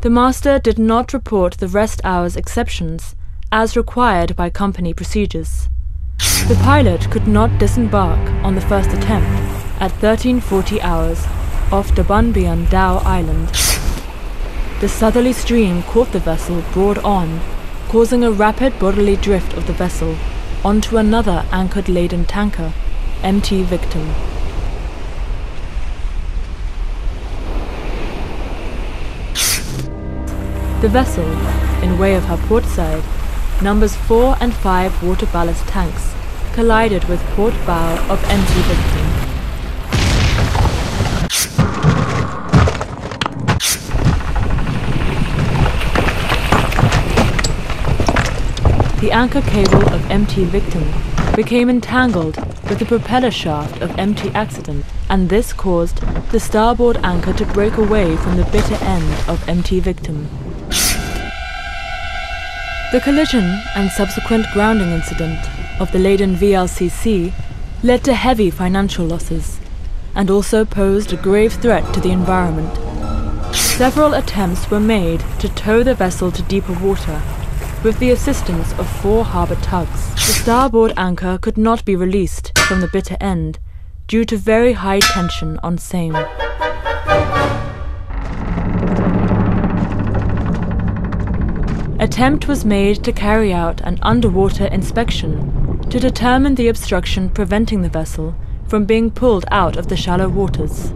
The master did not report the rest hours exceptions as required by company procedures. The pilot could not disembark on the first attempt at 1340 hours off Dabunbian Dao Island. The southerly stream caught the vessel broad on, causing a rapid bodily drift of the vessel onto another anchored laden tanker, MT Victim. The vessel, in way of her port side, numbers 4 and 5 water ballast tanks, collided with port bow of MT Victim. The anchor cable of MT Victim became entangled with the propeller shaft of MT Accident, and this caused the starboard anchor to break away from the bitter end of MT Victim. The collision and subsequent grounding incident of the laden VLCC led to heavy financial losses and also posed a grave threat to the environment. Several attempts were made to tow the vessel to deeper water with the assistance of four harbour tugs. The starboard anchor could not be released from the bitter end due to very high tension on same. Attempt was made to carry out an underwater inspection to determine the obstruction preventing the vessel from being pulled out of the shallow waters.